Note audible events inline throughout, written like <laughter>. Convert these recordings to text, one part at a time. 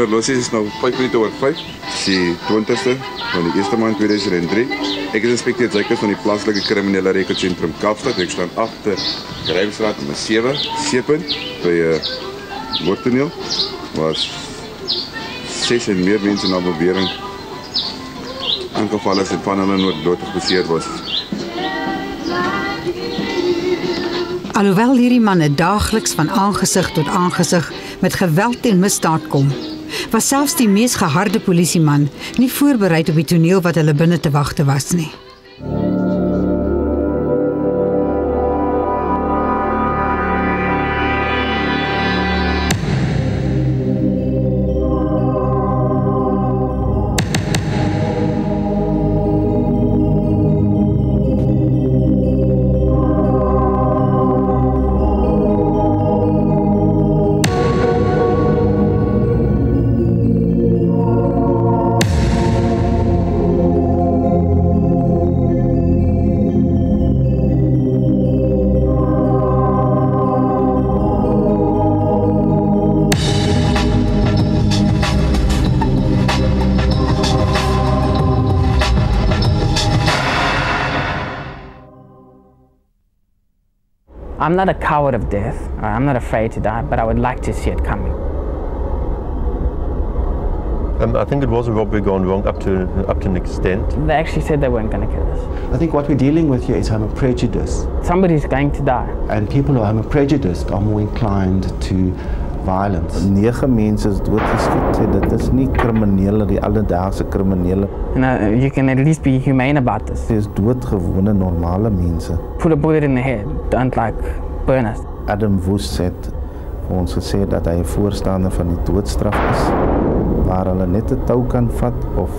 Horlosie is nou 5 minute oor 5. Die 20ste van die eerste maand 2003. Ek is inspekteur Zeker van die plaaslike kriminele rekordsentrum Kaapstad. Ek staan agter Grypstraat nommer 7, seepunt by 'n uh, moordtoneel. Was ses en meer mense na bewering aangeval is en van hulle noodlottig beseer was. Alhoewel hierdie manne daagliks van aangesig tot aangesig met geweld en misdaad kom, was selfs die mees geharde polisieman nie voorberei op die toneel wat hulle binne te wagte was nie. I'm not a coward of death. I'm not afraid to die, but I would like to see it coming. Um, I think it was a robbery gone wrong up to up to an extent. They actually said they weren't going to kill us. I think what we're dealing with here is homo prejudice, Somebody's going to die. and people who are homo prejudiced are more inclined to violence. Nege mense is doodgeskiet. Sê dit is nie kriminele, die alledaagse kriminele. You know, you can at least be humane about this. Dit is doodgewone normale mense. Put a bullet in the head. Don't like burn us. Adam Woes het vir ons gesê dat hy 'n voorstander van die doodstraf is waar hulle net 'n tou kan vat of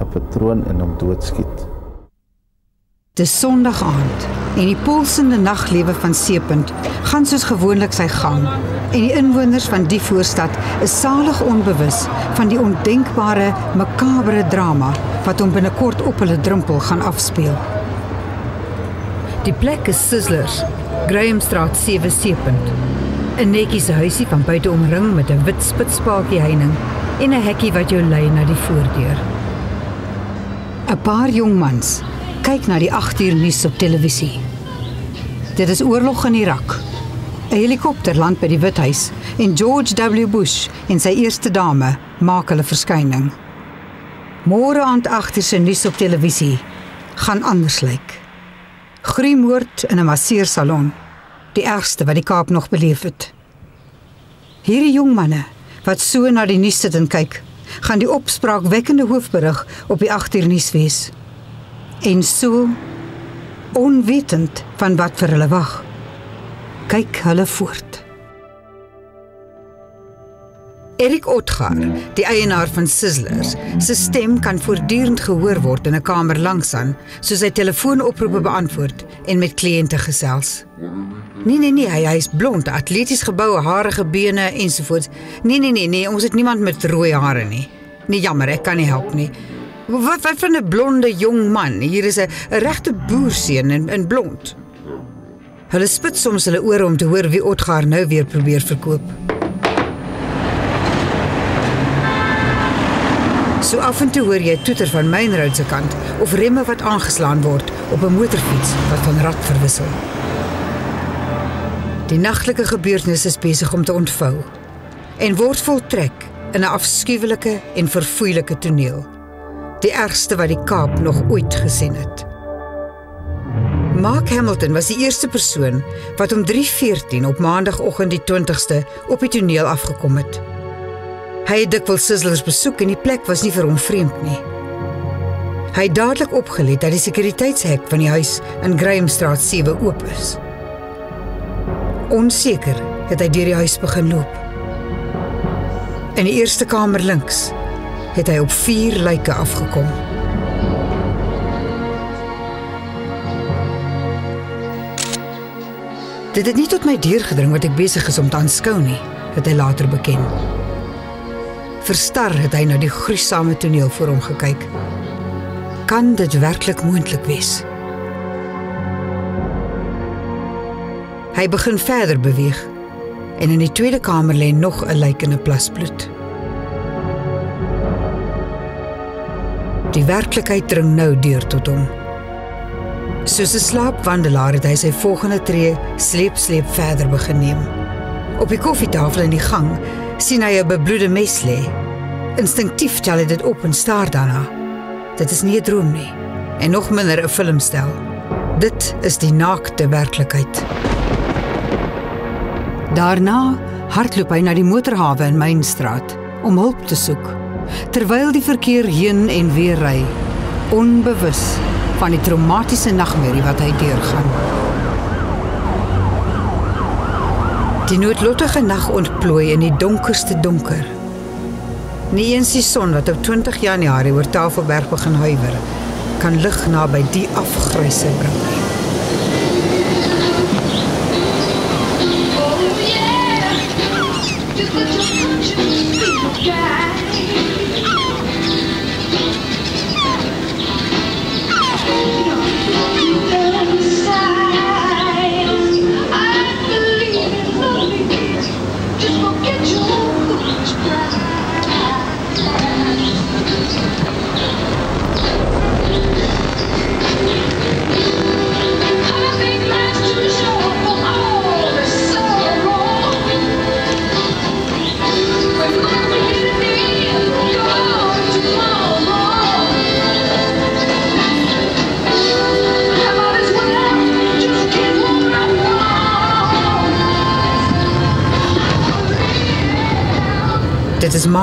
'n patroon in hom doodskiet. Dis Sondag aand en die pulsende naglewe van Seepunt gaan soos gewoonlik sy gang en die inwoners van die voorstad is salig onbewus van die ondenkbare makabere drama wat hom binnekort op hulle drempel gaan afspeel. Die plek is Sizzlers, Grahamstraat 7 Seepunt. 'n Netjie se huisie van buite omring met 'n wit spitspaadjie heining en 'n hekkie wat jou lei na die voordeur. 'n Paar jong mans kyk na die 8 uur nuus op televisie. Dit is oorlog in Irak. 'n Helikopter land by die Withuis en George W Bush en sy eerste dame maak hulle verskyning. Môre aand 8 uur se nuus op televisie gaan anders lyk. Gruimoord in 'n masseursalon, die ergste wat die Kaap nog beleef het. Hierdie jong manne wat so na die nuus sit en kyk, gaan die opspraakwekkende hoofberig op die 8 uur nuus wees en so onwetend van wat vir hulle wag. Kyk hulle voort. Erik Otgar, die eienaar van Sizzlers, se stem kan voortdurend gehoor word in 'n kamer langs aan, soos hy telefoonoproepe beantwoord en met kliënte gesels. Nee nee nee, hy, hy is blond, atleties gebou, harige bene ensovoorts. Nee nee nee nee, ons het niemand met rooi hare nie. Nee jammer, ek kan nie help nie. Wat wat van 'n blonde jong man? Hier is 'n regte boerseun in in blond. Hulle spit soms hulle ore om te hoor wie Otgar nou weer probeer verkoop. So af en toe hoor jy toeter van Main Road se kant of remme wat aangeslaan word op 'n motorfiets wat van rad verwissel. Die nagtelike gebeurtenis is besig om te ontvou en word voltrek in 'n afskuwelike en verfoeilike toneel. Die ergste wat die Kaap nog ooit gesien het. Mark Hamilton was die eerste persoon wat om 3:14 op maandagooggend die 20ste op die toneel afgekom het. Hy het dikwels Sizzlers besoek en die plek was nie vir hom vreemd nie. Hy het dadelik opgelet dat die sekuriteitshek van die huis in Grahamstraat 7 oop is. Onseker het hy deur die huis begin loop. In die eerste kamer links het hy op vier lyke afgekom. Dit het nie tot my deurgedring wat ek besig is om te aanskou nie, het hy later beken. Verstar het hy na die gruisame toneel voor hom gekyk. Kan dit werklik moontlik wees? Hy begin verder beweeg En in die tweede kamer lê nog 'n lijk in 'n plas bloed. Die werklikheid dring nou deur tot hom. Soos 'n slaapwandelaar het hy sy volgende tree sleep sleep verder begin neem. Op die koffietafel in die gang sien hy 'n bebloede mes lê. Instinktief tel hy dit op en staar daarna. Dit is nie 'n droom nie en nog minder 'n filmstel. Dit is die naakte werklikheid. Daarna hardloop hy na die motorhawe in Mainstraat om hulp te soek. Terwyl die verkeer heen en weer ry, onbewus van die traumatiese nagmerrie wat hy deurgaan. Die noodlottige nag ontplooi in die donkerste donker. Nie eens die son wat op 20 Januarie oor Tafelberg begin huiwer, kan lig naby die afgryse bring nie.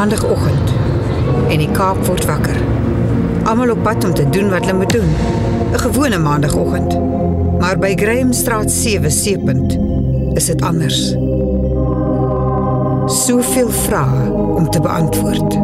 Maandagooggend en die Kaap word wakker. Almal op pad om te doen wat hulle moet doen. 'n Gewone maandagooggend. Maar by Grahamstraat 7 seepunt is dit anders. Soveel vrae om te beantwoord.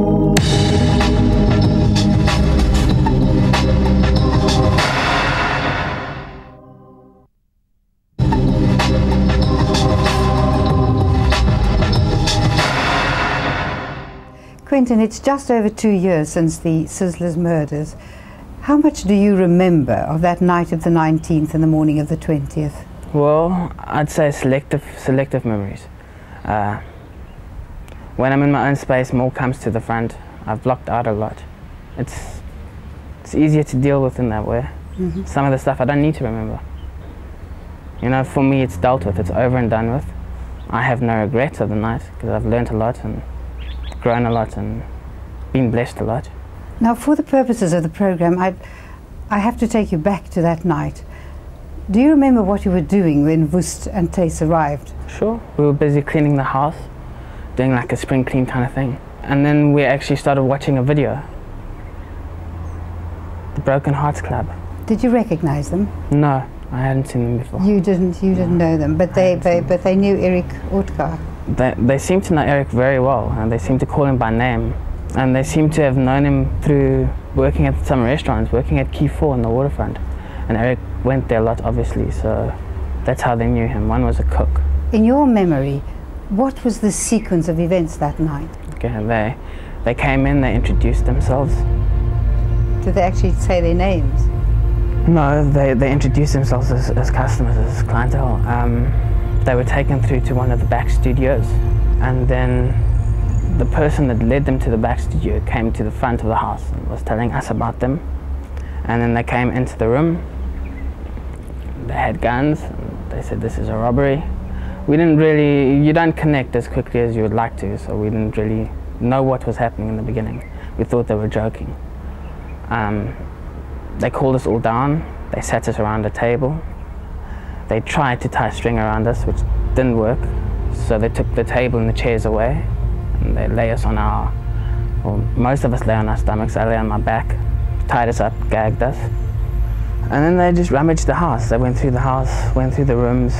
Quinton, it's just over two years since the Sizzlers murders. How much do you remember of that night of the 19th and the morning of the 20th? Well, I'd say selective, selective memories. Uh, when I'm in my own space, more comes to the front. I've blocked out a lot. It's, it's easier to deal with in that way. Mhm. Some of the stuff I don't need to remember. You know, for me, it's dealt with. It's over and done with. I have no regrets of the night because I've learned a lot and grown a lot and been blessed a lot. Now, for the purposes of the program, I, I have to take you back to that night. Do you remember what you were doing when Woest and Theys arrived? Sure. We were busy cleaning the house, doing like a spring clean kind of thing. And then we actually started watching a video. The Broken Hearts Club. Did you recognize them? No, I hadn't seen them before. You didn't. You didn't know them, but they, they but they knew Eric Otgaar. They, they seem to know Eric very well, and they seem to call him by name. And they seem to have known him through working at some restaurants, working at Quay 4 on the waterfront. And Eric went there a lot, obviously, so that's how they knew him. One was a cook. In your memory, what was the sequence of events that night? Okay, they, they came in, they introduced themselves. Did they actually say their names? No, they, they introduced themselves as, as customers, as clientele. Um, they were taken through to one of the back studios, and then the person that led them to the back studio came to the front of the house and was telling us about them. And then they came into the room. They had guns. They said this is a robbery. We didn't really, you don't connect as quickly as you would like to, so we didn't really know what was happening in the beginning. We thought they were joking. Um, they called us all down. They sat us around a table. They tried to tie string around us, which didn't work. So they took the table and the chairs away, and they lay us on our, well, most of us lay on our stomachs. I lay on my back, tied us up, gagged us. And then they just rummaged the house. They went through the house, went through the rooms.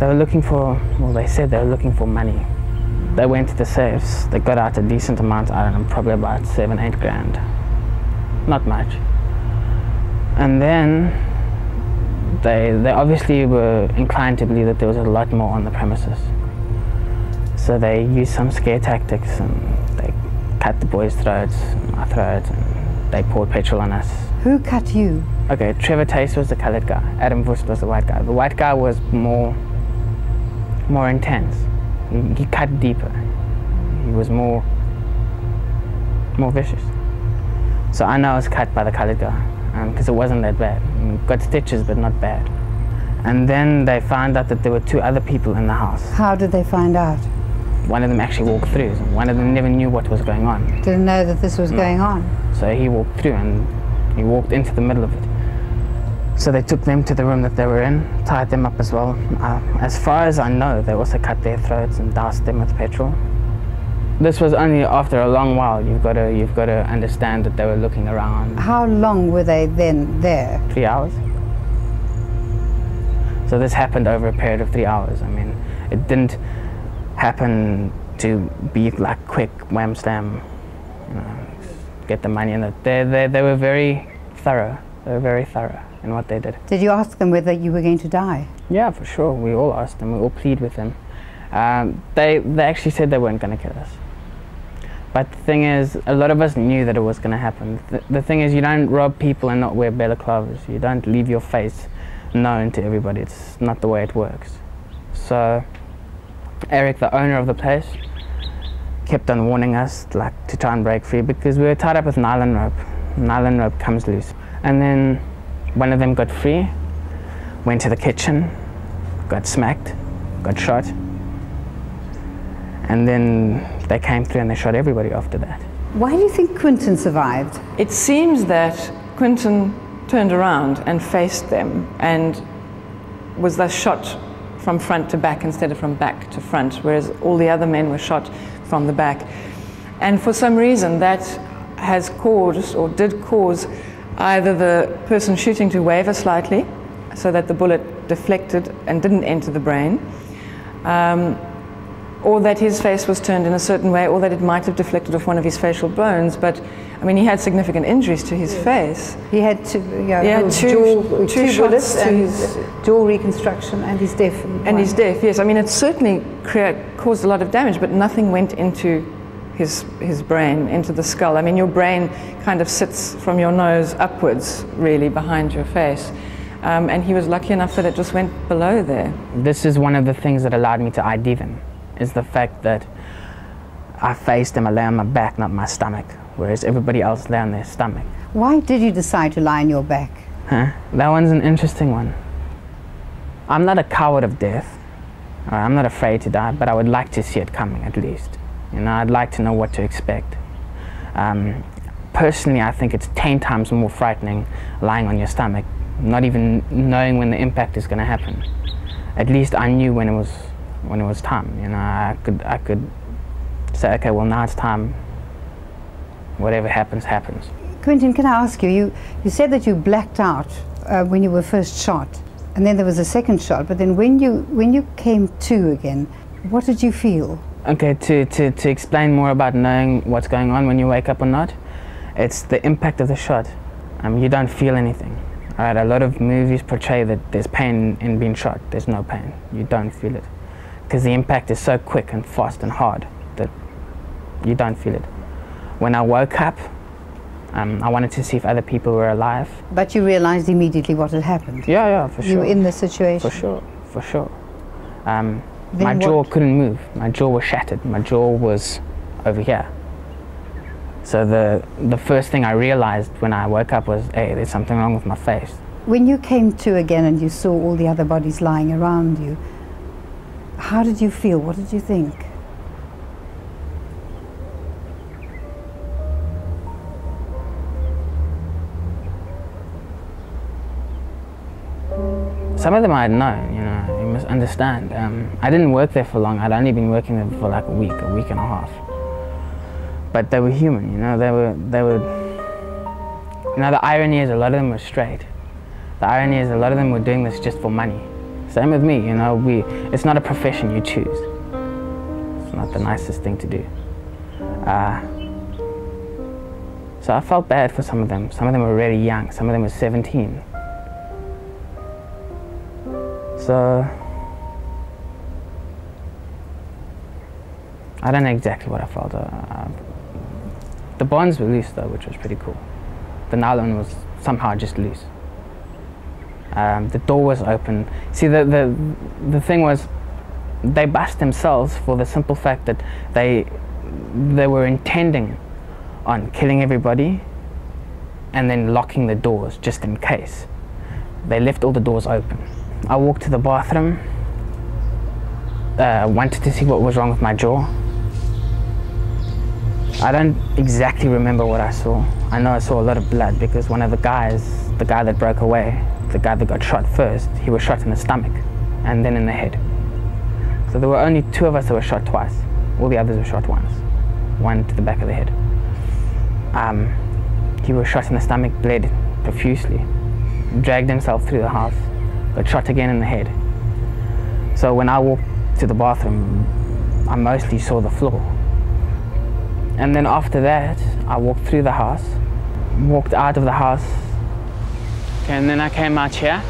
They were looking for, well, they said they were looking for money. They went to the safes. They got out a decent amount, I don't know, probably about seven, eight grand. Not much. And then they, they obviously were inclined to believe that there was a lot more on the premises. So they used some scare tactics and they cut the boys' throats, my throat, and they poured petrol on us. Who cut you? Okay, Trevor Theys was the colored guy. Adam Woest was the white guy. The white guy was more, more intense. He, he cut deeper. He was more, more vicious. So I know I was cut by the colored guy because it wasn't that bad. I mean, got stitches, but not bad. And then they found out that there were two other people in the house. How did they find out? One of them actually walked through. One of them never knew what was going on. Didn't know that this was going on. So he walked through and he walked into the middle of it. So they took them to the room that they were in, tied them up as well. Uh, as far as I know, they also cut their throats and doused them with petrol. This was only after a long while. You've got to you've got to understand that they were looking around. How long were they then there? Three hours. So this happened over a period of three hours. I mean, it didn't happen to be like quick wham slam, you know, get the money. And they, they they were very thorough. They were very thorough in what they did. Did you ask them whether you were going to die? Yeah, for sure. We all asked them. We all plead with them. Um, they they actually said they weren't going to kill us. But the thing is, a lot of us knew that it was going to happen. The, the thing is, you don't rob people and not wear balaclavas. You don't leave your face known to everybody. It's not the way it works. So, Eric, the owner of the place, kept on warning us like to try and break free because we were tied up with nylon rope. Nylon rope comes loose, and then one of them got free, went to the kitchen, got smacked, got shot, and then they came through and they shot everybody after that. Why do you think Quinton survived? It seems that Quinton turned around and faced them and was thus shot from front to back instead of from back to front, whereas all the other men were shot from the back. And for some reason, that has caused or did cause either the person shooting to waver slightly so that the bullet deflected and didn't enter the brain. Um, or that his face was turned in a certain way, or that it might have deflected off one of his facial bones. But I mean, he had significant injuries to his face. He had two, yeah, Yeah, his two- jaw, two two bullets to and his- jaw reconstruction, and he's deaf. in And one. he's deaf, yes. I mean, it certainly crea- caused a lot of damage, but nothing went into his, his brain, into the skull. I mean, your brain kind of sits from your nose upwards, really, behind your face. Um, and he was lucky enough that it just went below there. This is one of the things that allowed me to ID them, is the fact that I faced them, I lay on my back, not my stomach, whereas everybody else lay on their stomach. Why did you decide to lie on your back? Huh? That one's an interesting one. I'm not a coward of death. right, I'm not afraid to die, but I would like to see it coming at least. You know, I'd like to know what to expect. Um, personally, I think it's 10 times more frightening lying on your stomach, not even knowing when the impact is going to happen. At least I knew when it was when it was time. You know, I could I could say, okay, well now it's time. Whatever happens, happens. Quinton, can I ask you? You, you said that you blacked out uh, when you were first shot, and then there was a second shot. But then when you when you came to again, what did you feel? Okay, to, to, to explain more about knowing what's going on when you wake up or not, it's the impact of the shot. Um, you don't feel anything. All right, a lot of movies portray that there's pain in being shot. There's no pain. You don't feel it. Because the impact is so quick and fast and hard that you don't feel it. When I woke up, um, I wanted to see if other people were alive. But you realized immediately what had happened. Yeah, yeah, for sure. You were in the situation. For sure, for sure. Um, my jaw couldn't move. My jaw was shattered. My jaw was over here. So the the first thing I realized when I woke up was, hey, there's something wrong with my face. When you came to again and you saw all the other bodies lying around you, how did you feel? What did you think? Some of them I had known, you know, you must understand. Um, I didn't work there for long. I'd only been working there for like a week, a week and a half. But they were human, you know. They were, they were. You know, the irony is a lot of them were straight. The irony is a lot of them were doing this just for money. Same with me, you know. We, it's not a profession you choose. It's not the nicest thing to do. Uh, so I felt bad for some of them. Some of them were really young. Some of them were 17. So I don't know exactly what I felt. Uh, the bonds were loose though, which was pretty cool. The nylon was somehow just loose. Um, the door was open. See, the, the the thing was, they bashed themselves for the simple fact that they they were intending on killing everybody and then locking the doors just in case. They left all the doors open. I walked to the bathroom, uh, wanted to see what was wrong with my jaw. I don't exactly remember what I saw. I know I saw a lot of blood because one of the guys, the guy that broke away, the guy that got shot first, he was shot in the stomach and then in the head. So there were only two of us that were shot twice. All the others were shot once, one to the back of the head. Um, he was shot in the stomach, bled profusely, dragged himself through the house, got shot again in the head. So when I walked to the bathroom, I mostly saw the floor. And then after that, I walked through the house, walked out of the house, okay, and then I came out here.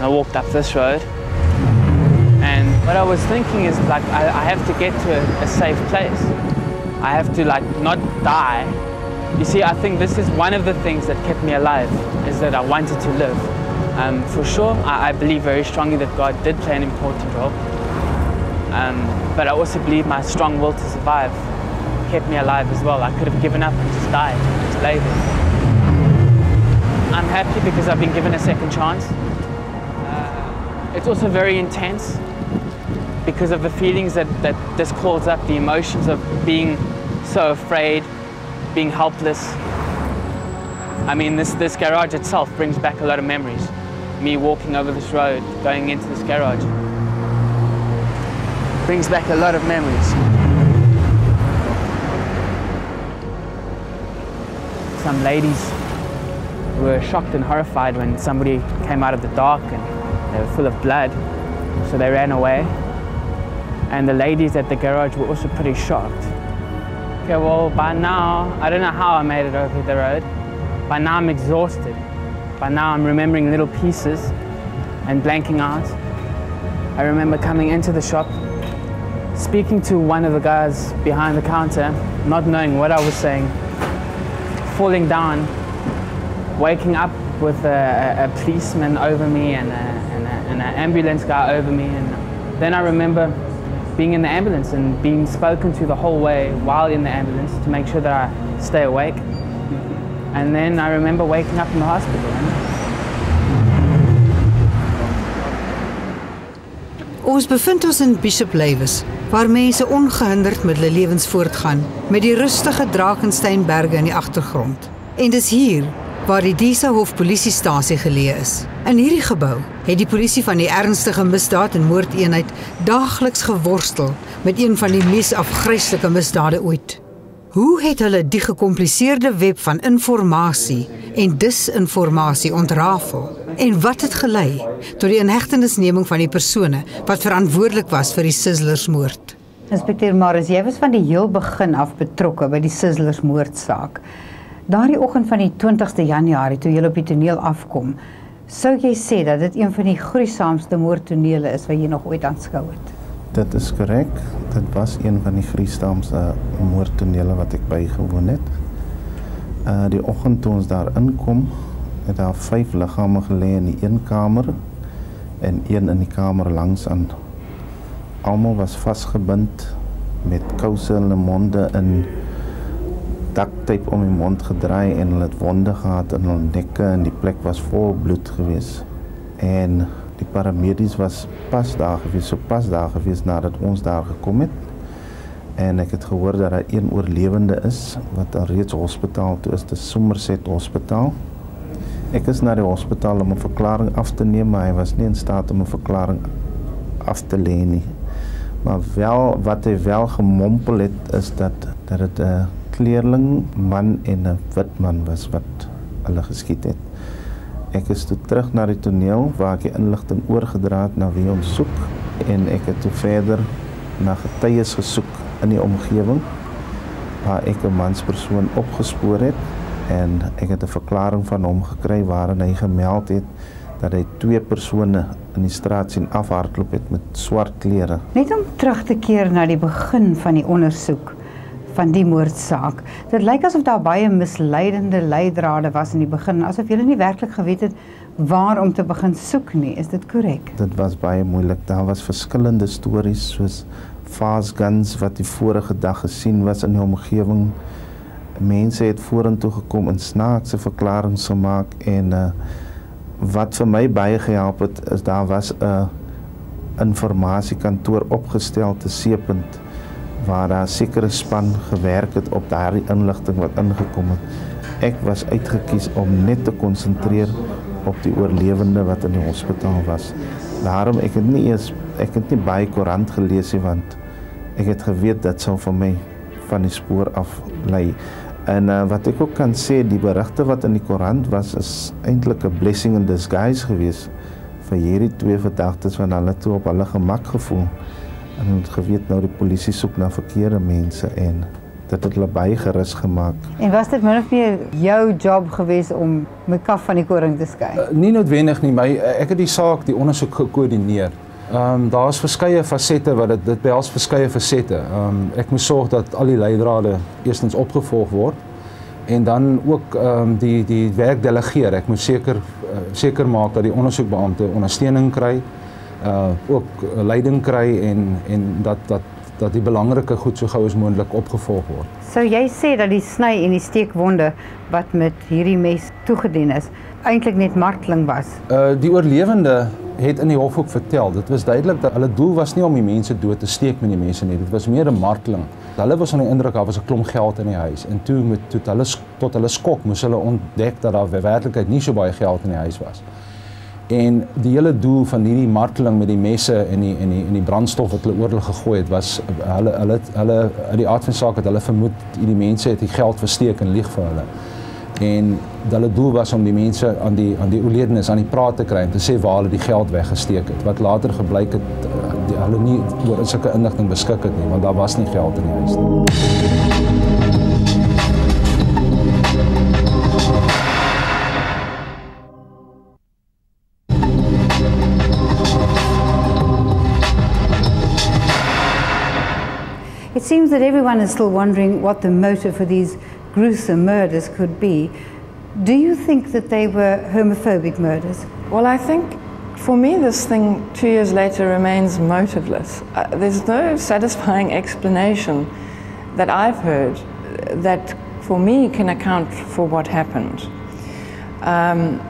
I walked up this road. And what I was thinking is like, I, I have to get to a, a safe place. I have to like not die. You see, I think this is one of the things that kept me alive, is that I wanted to live. Um, for sure, I, I believe very strongly that God did play an important role. Um, but I also believe my strong will to survive kept me alive as well. I could have given up and just died, just lay there. I'm happy because I've been given a second chance. Uh, it's also very intense because of the feelings that, that this calls up, the emotions of being so afraid, being helpless. I mean, this, this garage itself brings back a lot of memories. Me walking over this road, going into this garage, brings back a lot of memories. some ladies were shocked and horrified when somebody came out of the dark and they were full of blood, so they ran away. And the ladies at the garage were also pretty shocked. Okay, well, by now, I don't know how I made it over the road. By now, I'm exhausted. By now, I'm remembering little pieces and blanking out. I remember coming into the shop, speaking to one of the guys behind the counter, not knowing what I was saying, falling down, waking up with a, a, a policeman over me and, an ambulance guy over me. And then I remember being in the ambulance and being spoken to the whole way while in the ambulance to make sure that I stay awake. And then I remember waking up in the hospital. Ons bevind ons in Bishop Lewis, waar mense ongehinderd met hulle lewens voortgaan met die rustige Drakensberge in die agtergrond. En dis hier waar die Disa Hof polisiestasie geleë is. In hierdie gebou het die polisie van die ernstige misdaad en moordeenheid daagliks geworstel met een van die mees afgryslike misdade ooit. Hoe het hulle die gekompliseerde web van inligting en disinformasie ontrafel? En wat het gelei tot die inhegtenisneming van die persone wat verantwoordelik was vir die Sizzlers moord? Inspekteur Maris, jy was van die heel begin af betrokke by die Sizzlers moordsaak. Daardie oggend van die 20ste Januarie toe jy op die toneel afkom, sou jy sê dat dit een van die gruisamste moordtonele is wat jy nog ooit aanskou het? Dit is korrek. Dit was een van die gruisamste moordtonele wat ek bygewoon het. Uh die oggend toe ons daar inkom, het daar vyf liggame gelê in die een kamer en een in die kamer langs aan. Almal was vasgebind met kouse in hulle monde in duct om die mond gedraai en hulle het wonde gehad in hulle nekke en die plek was vol bloed gewees. En die paramedies was pas daar gewees, so pas daar gewees nadat ons daar gekom het. En ek het gehoor dat daar een oorlewende is wat al reeds hospitaal toe is, die Somerset Hospitaal. Ek is na die hospitaal om 'n verklaring af te neem, maar hy was nie in staat om 'n verklaring af te lê nie. Maar wel wat hy wel gemompel het is dat dat dit 'n kleerling man en 'n wit man was wat hulle geskiet het. Ek is toe terug na die toneel waar ek die inligting oorgedra het na wie ons soek en ek het toe verder na getuies gesoek in die omgewing waar ek 'n manspersoon opgespoor het en ek het 'n verklaring van hom gekry waarin hy gemeld het dat hy twee persone in die straat sien afhardloop het met swart klere. Net om terug te keer na die begin van die ondersoek. Van die moordsaak. Dit lyk asof daar baie misleidende leidrade was in die begin, asof julle nie werklik geweet het waar om te begin soek nie. Is dit korrek? Dit was baie moeilik. Daar was verskillende stories soos fast guns wat die vorige dag gesien was in die omgewing. Mense het vorentoe gekom en snaakse verklaringe gemaak en uh, wat vir my baie gehelp het is daar was 'n uh, informasiekantoor opgestel te Seepunt waar daar sekere span gewerk het op daardie inligting wat ingekom het. Ek was uitgekies om net te konsentreer op die oorlewende wat in die hospitaal was. Daarom ek het nie eens ek het nie baie koerant gelees nie want ek het geweet dit sou vir my van die spoor af lei. En uh, wat ek ook kan sê, die berigte wat in die koerant was is eintlik 'n blessing in disguise geweest vir hierdie twee verdagtes van hulle toe op hulle gemak gevoel. En het geweet nou die polisie soek na verkeerde mense en dit het hulle baie gerus gemaak. En was dit min of meer jou job geweest om my kaf van die koring te skei? Uh, nie noodwendig nie, my ek het die saak, die ondersoek gekoördineer. Ehm um, daar's verskeie fasette wat dit dit behels verskeie fasette. Ehm um, ek moet sorg dat al die leidrade eerstens opgevolg word en dan ook ehm um, die die werk delegeer. Ek moet seker uh, seker maak dat die ondersoekbeampte ondersteuning kry, uh ook leiding kry en en dat dat dat die belangrike goed so gou as moontlik opgevolg word. Sou jy sê dat die sny en die steekwonde wat met hierdie mes toegedien is, eintlik net marteling was? Uh die oorlewende het in die hof ook vertel, dit was duidelik dat hulle doel was nie om die mense dood te steek met die mense nie, dit was meer 'n marteling. Hulle was onder indruk daar was 'n klomp geld in die huis en toe met toe hulle tot hulle skok moes hulle ontdek dat daar werklikheid nie so baie geld in die huis was. En die hele doel van hierdie marteling met die messe en die en die en die brandstof wat hulle oor hulle gegooi het was hulle hulle hulle uit die aard van saak het hulle vermoed hierdie mense het die geld versteek en lieg vir hulle en hulle doel was om die mense aan die aan die oorledenes aan die praat te kry en te sê waar hulle die geld weggesteek het wat later gebleik het eh, die, hulle nie oor sulke inligting beskik het nie want daar was nie geld in die huis nie. Seems that everyone is still wondering what the motive for these gruesome murders could be. Do you think that they were homophobic murders? Well, I think for me, this thing two years later remains motiveless. Uh, there's no satisfying explanation that I've heard that for me can account for what happened. Um,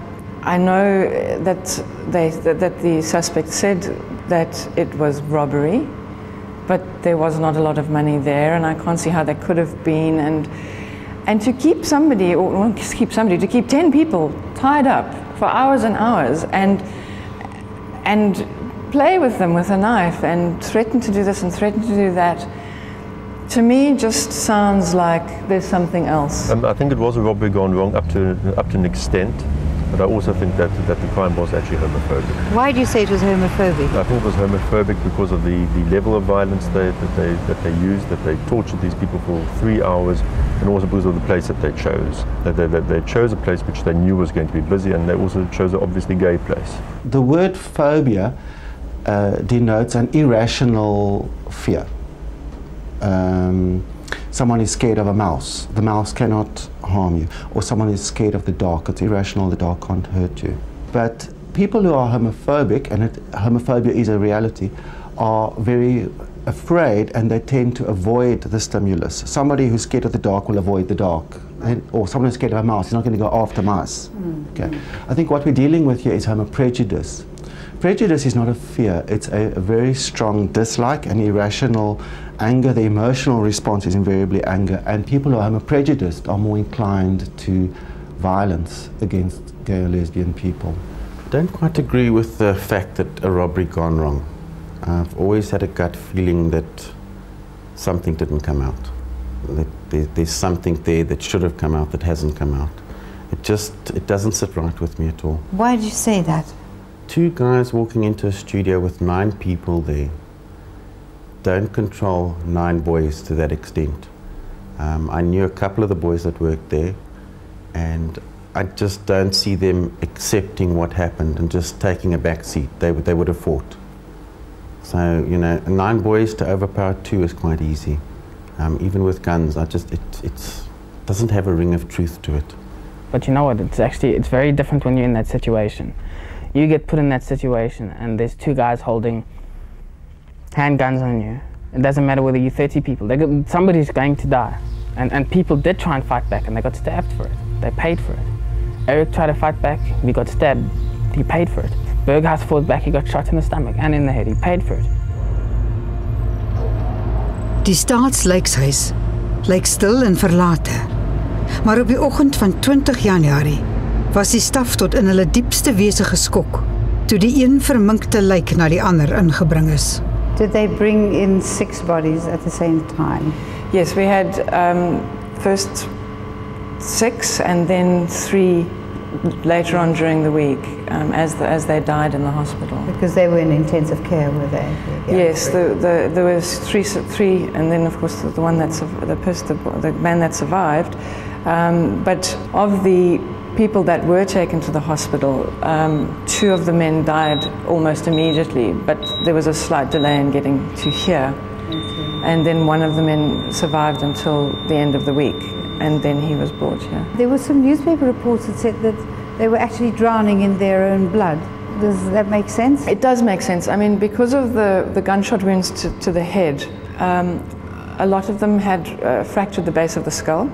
I know that, they, that, that the suspect said that it was robbery, but there was not a lot of money there, and I can't see how that could have been. And and to keep somebody, or not keep somebody, to keep 10 people tied up for hours and hours and, and play with them with a knife and threaten to do this and threaten to do that, to me just sounds like there's something else. Um, I think it was a robbery gone wrong up to, up to an extent. But I also think that, that the crime was actually homophobic. Why do you say it was homophobic? I think it was homophobic because of the, the level of violence they, that, they, that they used, that they tortured these people for three hours, and also because of the place that they chose. That they, that they chose a place which they knew was going to be busy, and they also chose an obviously gay place. The word phobia uh, denotes an irrational fear. Um, someone is scared of a mouse. The mouse cannot harm you. Or someone is scared of the dark. It's irrational, the dark can't hurt you. But people who are homophobic, and it, homophobia is a reality, are very afraid and they tend to avoid the stimulus. Somebody who's scared of the dark will avoid the dark. And, or someone who's scared of a mouse is not going to go after mice. Mm. Okay. I think what we're dealing with here is homo prejudice. Prejudice is not a fear, it's a, a very strong dislike and irrational anger. The emotional response is invariably anger, and people who are prejudiced are more inclined to violence against gay or lesbian people. I don't quite agree with the fact that a robbery gone wrong. I've always had a gut feeling that something didn't come out. That there, there's something there that should have come out that hasn't come out. It just it doesn't sit right with me at all. Why did you say that? two guys walking into a studio with nine people there don't control nine boys to that extent. Um, I knew a couple of the boys that worked there, and I just don't see them accepting what happened and just taking a back seat. They, would they would have fought. So, you know, nine boys to overpower two is quite easy. Um, even with guns, I just it it's, doesn't have a ring of truth to it. But you know what? It's actually it's very different when you're in that situation. You get put in that situation, and there's two guys holding handguns on you. It doesn't matter whether you're 30 people. Go, somebody's going to die, and and people did try and fight back, and they got stabbed for it. They paid for it. Eric tried to fight back. He got stabbed. He paid for it. Berghaus fought back. He got shot in the stomach and in the head. He paid for it. Die staatslykshuis lyk stil en verlate. Maar op die oggend van 20 Januarie was die staf tot in hulle diepste wese geskok toe die een verminkte lijk na die ander ingebring is. Did they bring in six bodies at the same time? Yes, we had um, first six and then three later on during the week um, as, the, as they died in the hospital. Because they were in intensive care, were they? Yeah. Yes, the, the, there was three, three, and then of course the, the one that's the person, the, the man that survived. Um, but of the people that were taken to the hospital, um, two of the men died almost immediately, but there was a slight delay in getting to here. And then one of the men survived until the end of the week, and then he was brought here. There were some newspaper reports that said that they were actually drowning in their own blood. Does that make sense? It does make sense. I mean, because of the, the gunshot wounds to, to the head, um, a lot of them had uh, fractured the base of the skull.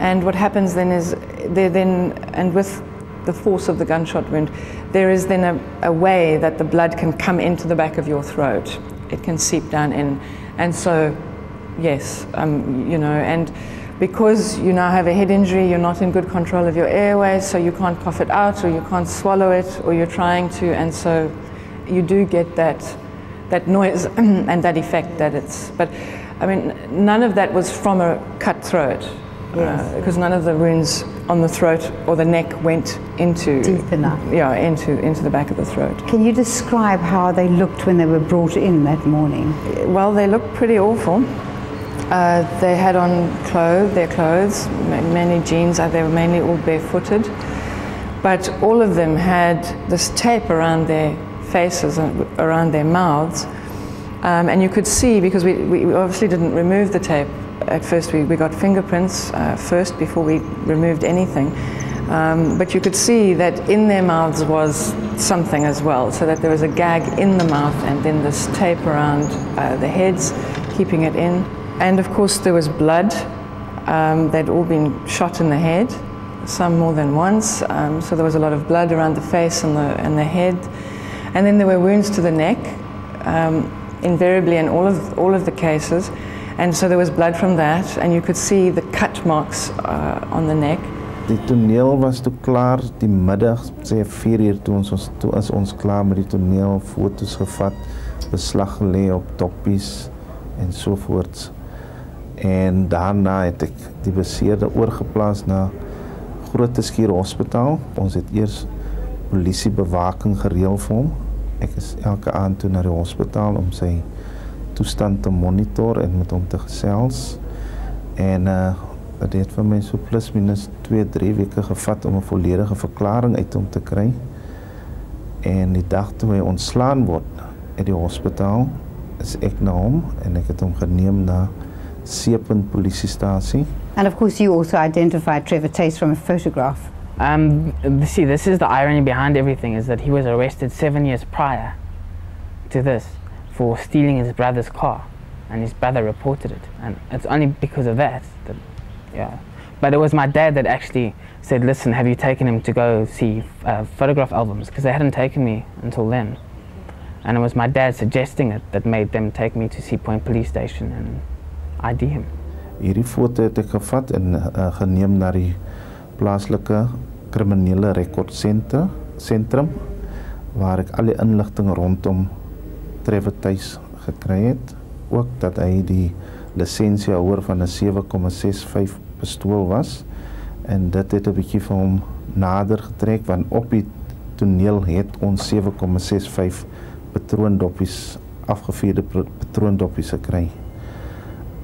And what happens then is, they then, and with the force of the gunshot wound, there is then a, a way that the blood can come into the back of your throat. It can seep down in. And so, yes, um, you know, and because you now have a head injury, you're not in good control of your airways, so you can't cough it out or you can't swallow it or you're trying to, and so you do get that, that noise <clears throat> and that effect that it's, but I mean, none of that was from a cut throat. Yes. because none of the wounds on the throat or the neck went into Deep enough. Yeah, into into the back of the throat. Can you describe how they looked when they were brought in that morning? Well, they looked pretty awful. Uh, they had on clothes, their clothes, many jeans. uh, They were mainly all barefooted, but all of them had this tape around their faces and around their mouths, um, and you could see because we, we obviously didn't remove the tape at first. We, we got fingerprints uh, first before we removed anything. Um, but you could see that in their mouths was something as well, so that there was a gag in the mouth and then this tape around uh, the heads, keeping it in. And of course, there was blood. Um, they'd all been shot in the head, some more than once, um, so there was a lot of blood around the face and the, and the head. And then there were wounds to the neck, um, invariably in all of, all of the cases. And so there was blood from that, and you could see the cut marks uh, on the neck. Die toneel was toe klaar die middag, sê 4 uur toe ons ons toe is ons klaar met die toneel, foto's gevat, beslag gelê op toppies en so voorts. En daarna het ek die beseerde oorgeplaas na Groot Skuur Hospitaal. Ons het eers polisie bewaking gereël vir hom. Ek is elke aand toe na die hospitaal om sy toestand te monitor en met hom te gesels. En uh dit het vir my so plus minus 2, 3 weke gevat om 'n volledige verklaring uit hom te kry. En die dag toe hy ontslaan word uit die hospitaal, is ek na hom en ek het hom geneem na Seepunt polisiestasie. And of course, you also identified Trevor Tace from a photograph. Um, see, this is the irony behind everything is that he was arrested seven years prior to this for stealing his brother's car, and his brother reported it, and it's only because of that that, yeah. But it was my dad that actually said, "Listen, have you taken him to go see uh, photograph albums?" Because they hadn't taken me until then, and it was my dad suggesting it that made them take me to Sea Point Police Station and ID him. Hierdie foto het ek gevat en uh, geneem na die plaaslike kriminele rekordsentrum sentrum waar ek al die inligting rondom Trevor Tuis gekry het. Ook dat hy die lisensiehouer van 'n 7,65 pistool was en dit het 'n bietjie vir hom nader getrek want op die toneel het ons 7,65 patroondoppies afgevuurde patroondoppies gekry.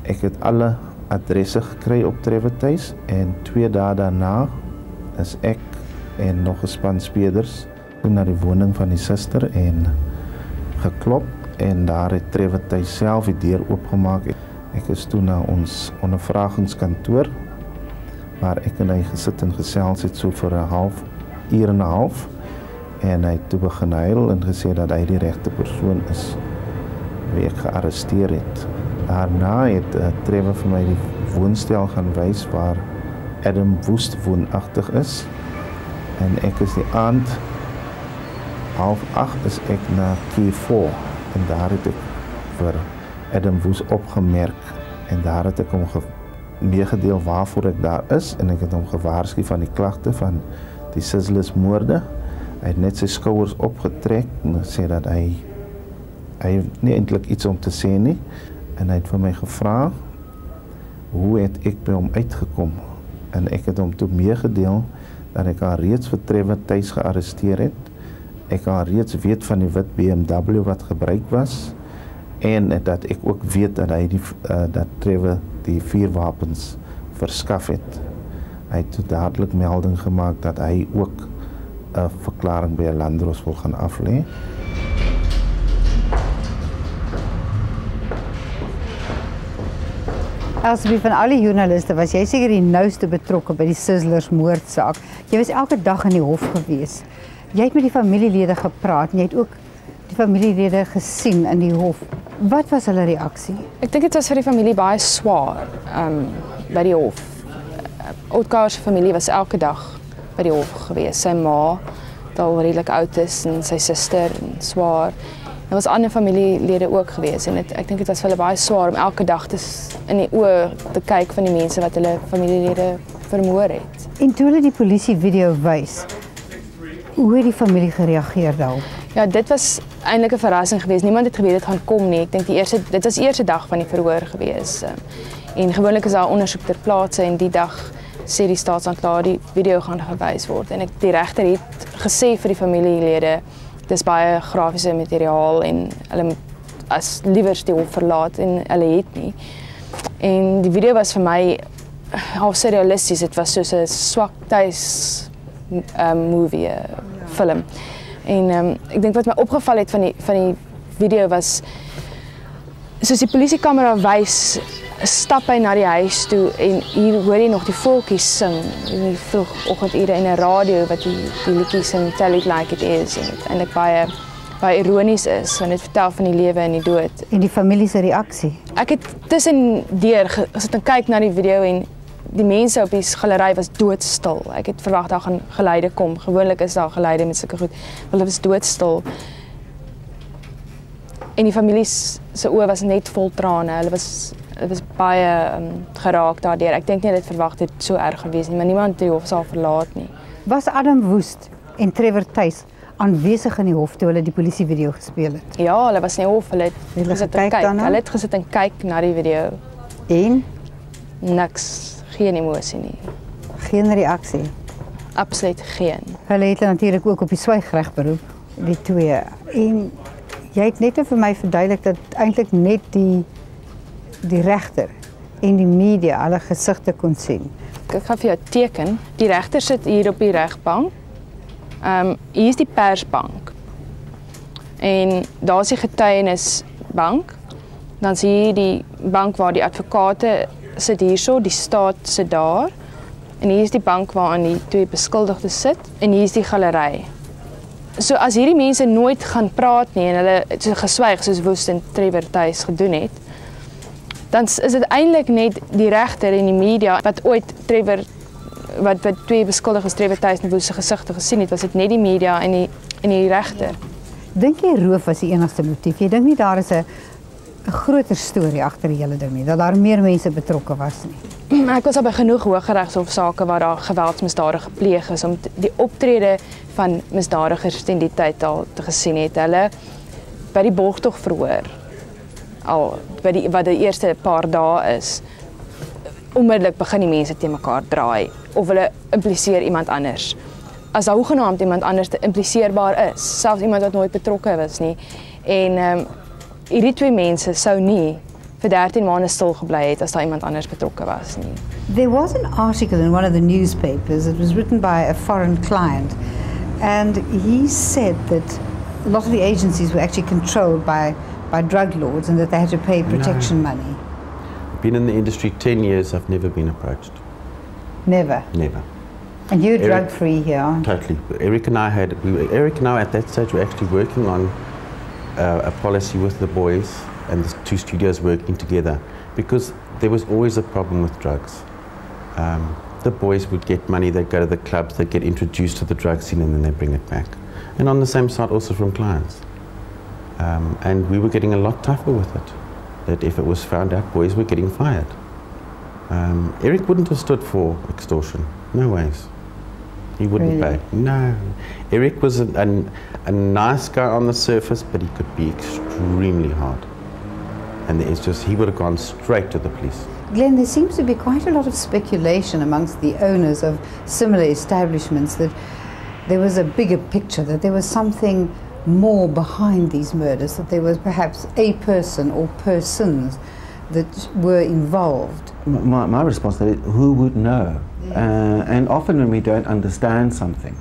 Ek het alle adresse gekry op Trevor Tuis en 2 dae daarna is ek en nog 'n span speerders na die woning van die suster en geklop en daar het Trevor Tuis self die deur oopgemaak. Ek is toe na ons ondervragingskantoor waar ek en hy gesit en gesels het so vir 'n half uur en 'n half. En hy toe begin huil en gesê dat hy die regte persoon is wie ek gearresteer het. Daarna het uh, Trevor vir my die woonstel gaan wys waar Adam Woest woonagtig is. En ek is die aand half 8 is ek na Q4 en daar het ek vir Adam Woest opgemerk en daar het ek hom meegedeel waarvoor ek daar is en ek het hom gewaarsku van die klagte van die Sizzlers moorde. Hy het net sy skouers opgetrek en sê dat hy hy nie eintlik iets om te sê nie en hy het vir my gevra hoe het ek by hom uitgekom en ek het hom toe meegedeel dat ek haar reeds vertrewe tuis gearresteer het. Ek haar reeds weet van die wit BMW wat gebruik was en dat ek ook weet dat hy die uh, dat Trevor die vier wapens verskaf het. Hy het dadelik melding gemaak dat hy ook 'n verklaring by Landros wil gaan aflê. Asbie van al die joernaliste was jy seker die nouste betrokke by die Sizzlers moordsaak. Jy was elke dag in die hof gewees. Jy het met die familielede gepraat en jy het ook die familielede gesien in die hof. Wat was hulle reaksie? Ek dink dit was vir die familie baie swaar um by die hof. Oudkaar se familie was elke dag by die hof gewees. Sy ma, wat al redelik oud is en sy suster en swaar Daar was ander familielede ook gewees en het, ek dink dit was vir hulle baie swaar om elke dag te in die oë te kyk van die mense wat hulle familielede vermoor het. En toe hulle die polisie video wys, hoe het die familie gereageer daarop? Ja, dit was eintlik 'n verrassing geweest. Niemand het geweet dit gaan kom nie. Ek dink die eerste dit was die eerste dag van die verhoor gewees. En gewoonlik is daar ondersoek ter plaatse en die dag sê die staatsanklaer die video gaan gewys word en ek die regter het gesê vir die familielede dis baie grafiese materiaal en hulle as liewer die hof verlaat en hulle het nie. En die video was vir my half surrealisties. Dit was soos 'n swak tuis um movie uh, film. En um, ek dink wat my opgeval het van die van die video was soos die polisiekamera wys stap hy na die huis toe en hier hoor jy nog die voeltjies sing in die vroegoggendure en 'n radio wat die die liedjie sing Tell It Like It Is en dit eintlik baie baie ironies is want dit vertel van die lewe en die dood en die familie se reaksie. Ek het tussen deur gesit en kyk na die video en die mense op die galery was doodstil. Ek het verwag daar gaan geluide kom. Gewoonlik is daar geluide met sulke goed. Hulle was doodstil. En die familie se oë was net vol trane. Hulle was dit was baie um, geraak daardeur. Ek dink nie dit verwag so erg gewees nie, maar niemand het die hof sal verlaat nie. Was Adam Woest en Trevor Tuis aanwesig in die hof toe hulle die polisie video gespeel het? Ja, hulle was in die hof, hulle het hulle gesit en kyk. Hulle het gesit en kyk na die video. En niks, geen emosie nie. Geen reaksie. Absoluut geen. Hulle het natuurlik ook op die swyggereg beroep, die twee. En jy het net vir my verduidelik dat eintlik net die die regter en die media alle gesigte kon sien. Ek gaan vir jou teken. Die regter sit hier op die. Ehm um, hier is die persbank. En daar is die getuienisbank. Dan sien jy die bank waar die advokate sit hierso, die staat sit daar. En hier is die bank waaraan die twee beskuldigdes sit en hier is die galery. So as hierdie mense nooit gaan praat nie en hulle so geswyg soos Woesten Trevor tuis gedoen het, dan is dit eintlik net die regter en die media wat ooit Trevor wat wat twee beskuldiges Trevor Tuis en Woese gesigte gesien het, was dit net die media en die en die regter. Dink jy roof was die enigste motief? Jy dink nie daar is 'n 'n groter storie agter die hele ding nie, dat daar meer mense betrokke was nie. <clears throat> Ek was al by genoeg hooggeregshofsaake waar daar geweldsmisdade gepleeg is om die optrede van misdadigers teen die tyd al te gesien het. Hulle by die borgtog verhoor al by die wat die eerste paar dae is onmiddellik begin die mense te mekaar draai of hulle impliseer iemand anders. As hoegenaamd iemand anders te impliseerbaar is, selfs iemand wat nooit betrokke was nie. En ehm hierdie twee mense sou nie vir 13 maande stil gebly het as daar iemand anders betrokke was nie. There was an article in one of the newspapers. It was written by a foreign client and he said that a lot of the agencies were actually controlled by by drug lords and that they had to pay protection no. money. been in the industry 10 years, I've never been approached. Never. Never. And you're Eric- drug free here. Totally. Eric and I had, we were, Eric and I at that stage were actually working on a policy with the boys and the two studios working together because there was always a problem with drugs. Um, the boys would get money, they'd go to the clubs, they'd get introduced to the drug scene and then they'd bring it back. And on the same side also from clients. Um, and we were getting a lot tougher with it. That if it was found out, boys were getting fired. Um, Eric wouldn't have stood for extortion. No ways. He wouldn't Really? pay. No. Eric was a, an, a nice guy on the surface, but he could be extremely hard. And it's just, he would have gone straight to the police. Glenn, there seems to be quite a lot of speculation amongst the owners of similar establishments that there was a bigger picture, that there was something more behind these murders, that there was perhaps a person or persons that were involved. My, my response to that is who would know? Uh, and often when we don't understand something,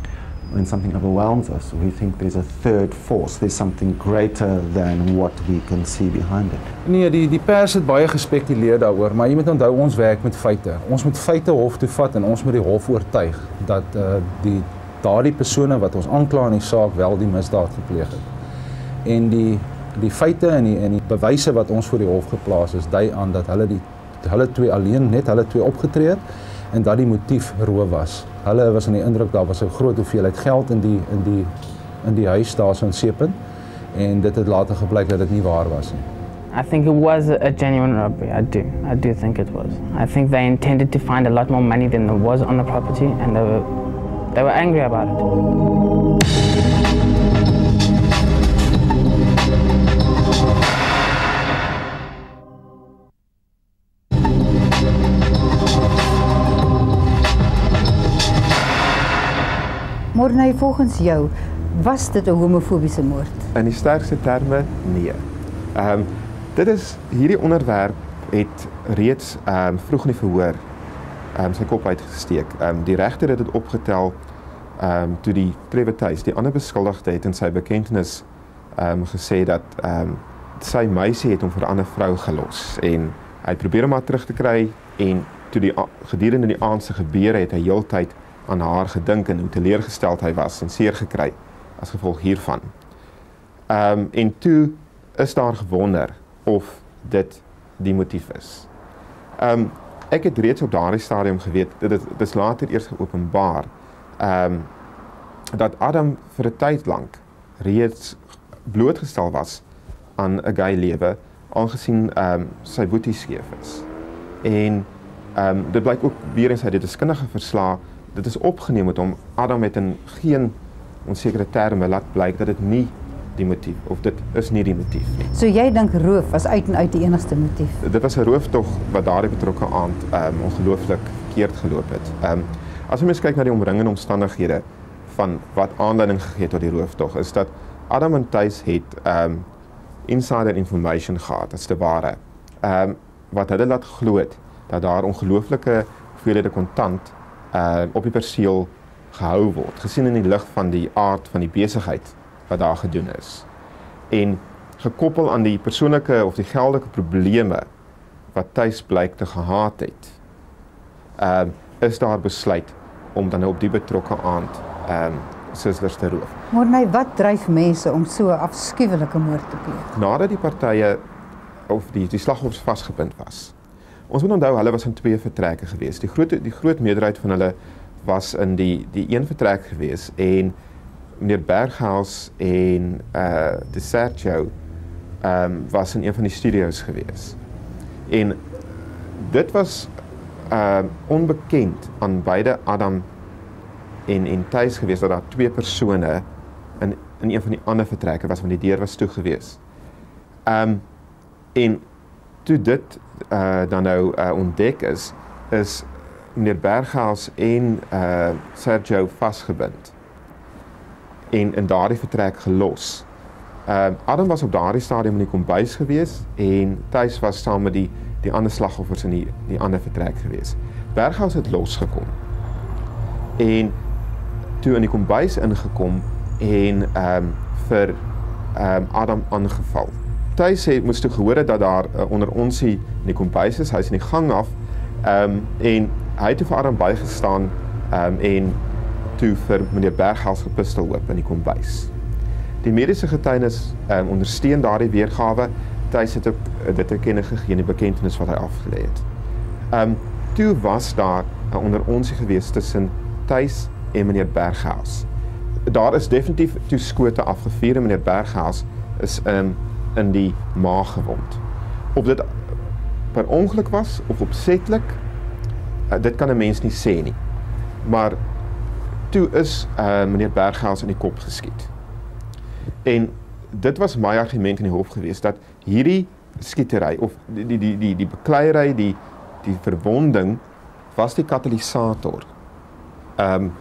when something overwhelms us, we think there's a third force, there's something greater than what we can see behind it. Nee, die die pers het baie gespekuleer daaroor, maar jy moet onthou ons werk met feite. Ons moet feite hof toe vat en ons moet die hof oortuig dat uh die daardie persone wat ons aankla in die saak wel die misdaad gepleeg het. En die die feite en die en die bewyse wat ons voor die hof geplaas is, dui aan dat hulle die hulle twee alleen net hulle twee opgetree het en dat die motief roof was. Hulle was aan die indruk daar was 'n groot hoeveelheid geld in die in die in die huis daar so in Seepunt en dit het later gebleik dat dit nie waar was nie. I think it was a genuine robbery. I do. I do think it was. I think they intended to find a lot more money than there was on the property, and they were they were angry about it. Morney, volgens jou, was dit 'n homofobiese moord? In die sterkste terme nee. Ehm um, dit is hierdie onderwerp het reeds ehm um, vroeg in die verhoor ehm um, sy kop uitgesteek. Ehm um, die regter het dit opgetel ehm um, toe die Trevor Tuis, die ander beskuldigde het in sy bekentenis ehm um, gesê dat ehm um, sy meisie het hom vir 'n ander vrou gelos en hy het probeer om haar terug te kry en toe die gedurende die aand se gebeure het hy heeltyd aan haar gedink en hoe teleurgesteld hy was en seer gekry as gevolg hiervan. Ehm um, en toe is daar gewonder of dit die motief is. Ehm um, ek het reeds op daardie stadium geweet dit is dit is later eers geopenbaar ehm um, dat Adam vir 'n tyd lank reeds blootgestel was aan 'n gay lewe aangesien ehm um, sy boetie skeef is. En ehm um, dit blyk ook weer eens uit die deskundige verslae dit is opgeneem met hom Adam het in geen onsekere terme laat blyk dat dit nie die motief of dit is nie die motief nie. So jy dink roof was uit en uit die enigste motief. Dit was 'n rooftog wat daardie betrokke aand ehm um, ongelooflik verkeerd geloop het. Ehm um, as jy mens kyk na die omringende omstandighede van wat aanleiding gegee het tot die rooftog is dat Adam en Thys het ehm um, insider information gehad as te ware. Ehm um, wat hulle laat glo het dat daar ongelooflike hoeveelhede kontant uh op die perseel gehou word gesien in die lig van die aard van die besigheid wat daar gedoen is. En gekoppel aan die persoonlike of die geldelike probleme wat tuis blyk te gehad het. Ehm uh, is daar besluit om dan nou op die betrokke aand ehm um, Sislers te roof. Morney, wat dryf mense om so 'n afskuwelike moord te pleeg? Nadat die partye of die die slagoffers vasgebind was. Ons moet onthou hulle was in twee vertrekke gewees. Die groot die groot meerderheid van hulle was in die die een vertrek gewees en meneer Berghaus en uh De Sergio ehm um, was in een van die studio's gewees. En dit was uh onbekend aan beide Adam en en Thys gewees dat daar twee persone in in een van die ander vertrekke was want die deur was toe gewees. Ehm um, en toe dit uh dan nou uh, ontdek is is meneer Berghaus en uh Sergio vasgebind en in daardie vertrek gelos. Ehm uh, Adam was op daardie stadium in die kombuis gewees en Thys was saam met die die ander slagoffers in die die ander vertrek gewees. Berghaus het losgekom. En toe in die kombuis ingekom en ehm um, vir ehm um, Adam aangeval Tuis het moes toe gehoor het dat daar uh, onder ons in die kombuis is, hy's in die gang af. Ehm um, en hy het toe vir Adam bygestaan ehm um, en toe vir meneer Berghaus gepistel oop in die kombuis. Die mediese getuienis ehm um, ondersteun daardie weergawe. Tuis het ook uh, dit erkenne gegee in die bekendtenis wat hy afgelê het. Ehm um, toe was daar 'n uh, onder ons gewees tussen Tuis en meneer Berghaus. Daar is definitief toe skote afgevuur en meneer Berghaus is in um, in die maag gewond. Of dit per ongeluk was of opsetlik, uh, dit kan 'n mens nie sê nie. Maar toe is uh, meneer Berghaus in die kop geskiet. En dit was my argument in die hof geweest dat hierdie skietery of die die die die die bekleierery, die die verwonding was die katalisator. Ehm um,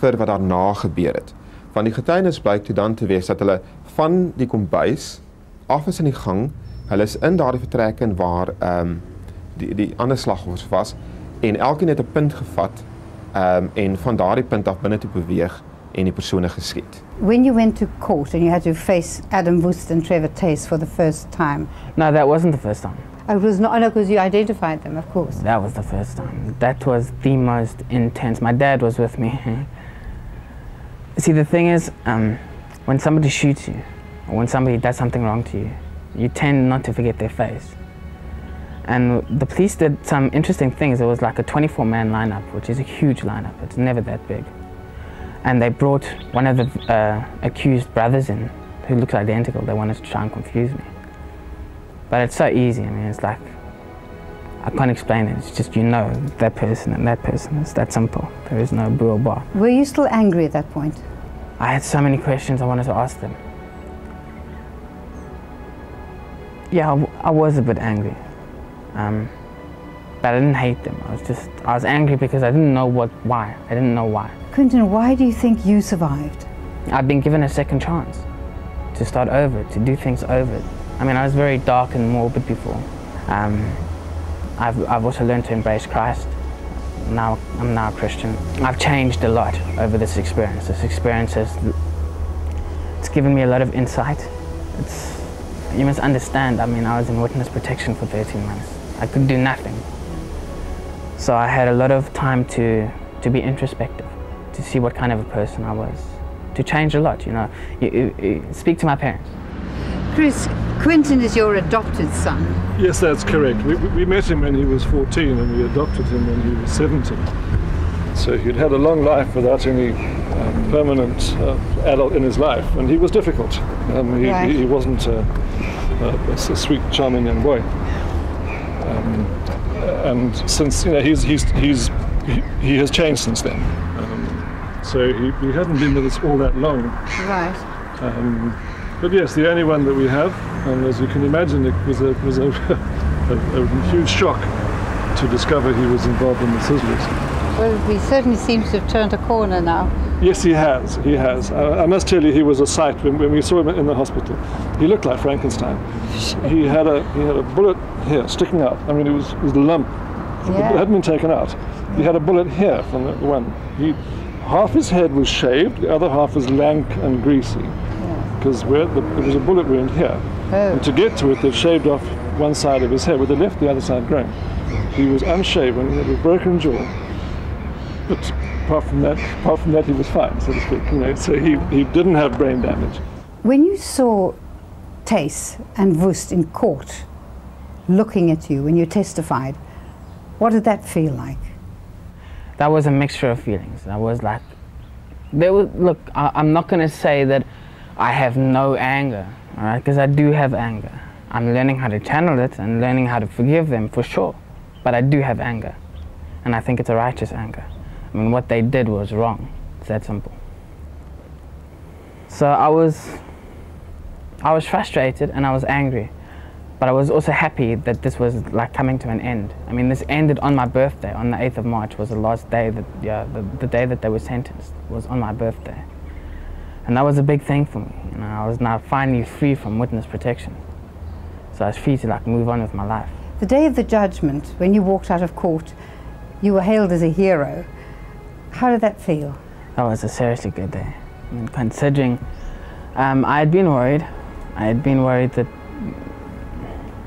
vir wat daarna gebeur het. Van die getuienis blyk toe dan te wees dat hulle van die kombuis af is in die gang. Hulle is in daardie vertrek in waar ehm um, die die ander slagoffers was en elkeen het 'n punt gevat ehm um, en van daardie punt af binne toe beweeg en die persone geskiet. When you went to court and you had to face Adam Woest and Trevor Tace for the first time. No, that wasn't the first time. It was not, no, because you identified them, of course. That was the first time. That was the most intense. My dad was with me. <laughs> See, the thing is, um, when somebody shoots you, when somebody does something wrong to you, you tend not to forget their face. And the police did some interesting things. It was like a 24 man lineup, which is a huge lineup. It's never that big. And they brought one of the uh, accused brothers in who looked identical. They wanted to try and confuse me. But it's so easy. I mean, it's like, I can't explain it. It's just you know that person and that person. It's that simple. There is no boo or bar. Were you still angry at that point? I had so many questions I wanted to ask them. Yeah, I, I was a bit angry. Um, but I didn't hate them. I was just, I was angry because I didn't know what, why. I didn't know why. Quinton, why do you think you survived? I've been given a second chance to start over, to do things over. I mean, I was very dark and morbid before. Um, I've, I've also learned to embrace Christ. Now, I'm now a Christian. I've changed a lot over this experience. This experience has, it's given me a lot of insight. It's, you must understand, I mean, I was in witness protection for 13 months. I could do nothing. So I had a lot of time to, to be introspective, to see what kind of a person I was, to change a lot, you know. You, you, you speak to my parents. Chris, Quinton is your adopted son. Yes, that's correct. We, we met him when he was 14 and we adopted him when he was 17. So he'd had a long life without any um, permanent uh, adult in his life, and he was difficult. Um, he, right. he, wasn't a, a, a, sweet, charming young boy. Um, and since you know he's he's he's he, he has changed since then. Um, so he, he hadn't been with us all that long. Right. Um, but yes, the only one that we have, and as you can imagine, it was a was a, <laughs> a huge shock to discover he was involved in the Sizzlers. Well, he certainly seems to have turned a corner now. Yes, he has. He has. I, I must tell you, he was a sight when, when, we saw him in the hospital. He looked like Frankenstein. he had a he had a bullet here sticking out. I mean, it was it was a lump. Yeah. It hadn't been taken out. He had a bullet here from the one. He half his head was shaved, the other half was lank and greasy. Because yeah. there was a bullet wound here. Oh. And to get to it, they've shaved off one side of his head, with the left, the other side growing. He was unshaven, he had a broken jaw but apart from that, apart from that, he was fine, so to speak. You know, so he, he didn't have brain damage. When you saw Theys and Woest in court looking at you when you testified, what did that feel like? That was a mixture of feelings. That was like, there was, look, I, I'm not going to say that I have no anger, all right, because I do have anger. I'm learning how to channel it and learning how to forgive them for sure. But I do have anger. And I think it's a righteous anger. I mean, what they did was wrong. It's that simple. So I was, I was frustrated and I was angry, but I was also happy that this was like coming to an end. I mean, this ended on my birthday, on the 8th of March was the last day that, yeah, the, the day that they were sentenced was on my birthday. And that was a big thing for me. You know, I was now finally free from witness protection. So I was free to like move on with my life. The day of the judgment, when you walked out of court, you were hailed as a hero. How did that feel? That was a seriously good day. Considering um, I had been worried, I had been worried that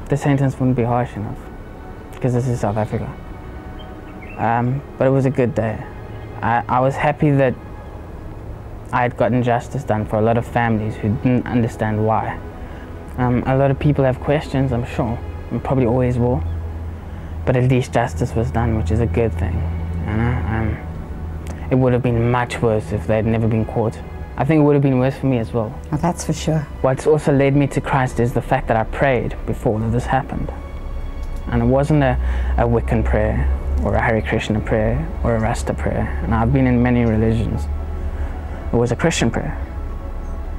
the sentence wouldn't be harsh enough because this is South Africa. Um, but it was a good day. I, I was happy that I had gotten justice done for a lot of families who didn't understand why. Um, a lot of people have questions, I'm sure, and probably always will. But at least justice was done, which is a good thing. You know? um, it would have been much worse if they had never been caught. I think it would have been worse for me as well. Oh, that's for sure. What's also led me to Christ is the fact that I prayed before that this happened. And it wasn't a, a Wiccan prayer or a Hare Krishna prayer or a Rasta prayer. And I've been in many religions. It was a Christian prayer.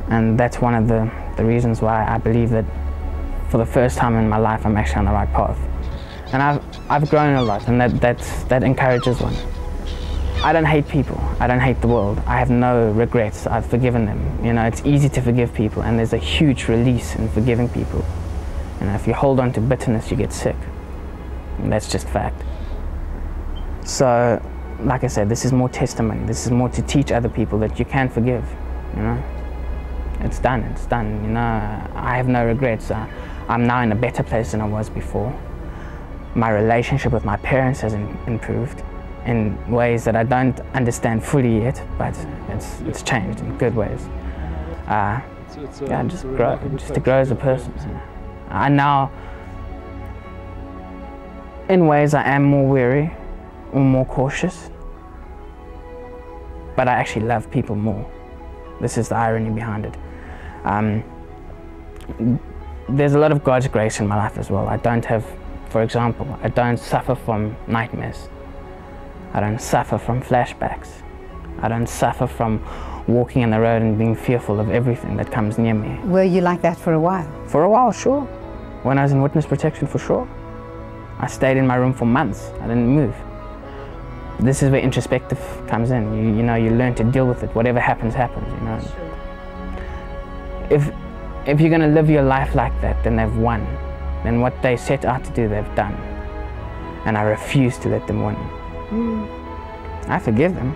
And that's one of the, the reasons why I believe that for the first time in my life I'm actually on the right path. And I've, I've grown a lot and that, that's, that encourages one. I don't hate people. I don't hate the world. I have no regrets. I've forgiven them. You know, it's easy to forgive people, and there's a huge release in forgiving people. And if you hold on to bitterness, you get sick. And that's just fact. So, like I said, this is more testimony. This is more to teach other people that you can forgive. You know, it's done. It's done. You know, I have no regrets. I, I'm now in a better place than I was before. My relationship with my parents has in, improved in ways that I don't understand fully yet, but it's, it's changed in good ways. Uh, yeah, just grow, just to grow as a person. I now, in ways, I am more wary or more cautious, but I actually love people more. This is the irony behind it. Um, there's a lot of God's grace in my life as well. I don't have, for example, I don't suffer from nightmares. I don't suffer from flashbacks. I don't suffer from walking in the road and being fearful of everything that comes near me. Were you like that for a while? For a while, sure. When I was in witness protection, for sure. I stayed in my room for months. I didn't move. This is where introspective comes in. You, you know, you learn to deal with it. Whatever happens, happens. You know. If if you're going to live your life like that, then they've won. Then what they set out to do, they've done. And I refuse to let them win. I forgive them.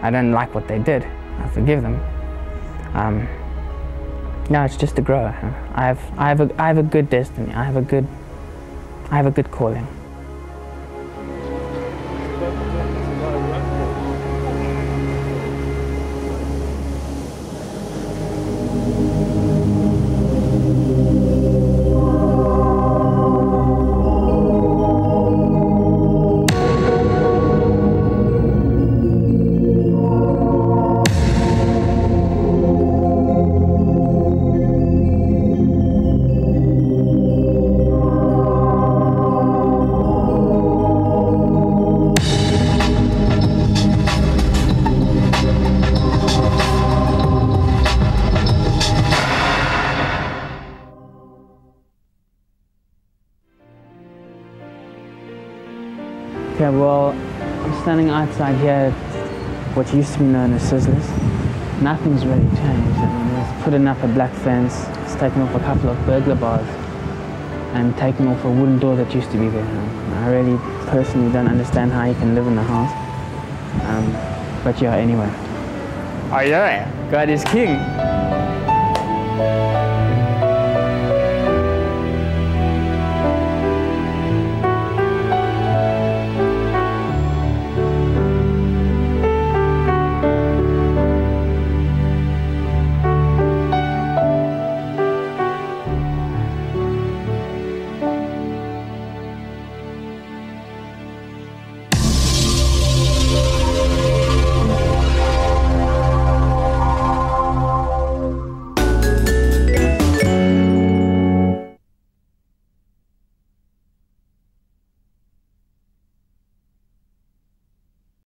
I don't like what they did. I forgive them. Um, no, it's just to grow. I have, I have, a, I have a good destiny. I have a good, I have a good calling. Standing outside here at what used to be known as Sizzlers. Nothing's really changed. I mean, they've put up a black fence, it's taken off a couple of burglar bars, and taken off a wooden door that used to be there. I really personally don't understand how you can live in the house. Um, but yeah, anyway. Oh yeah, God is king.